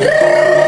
Grrrr.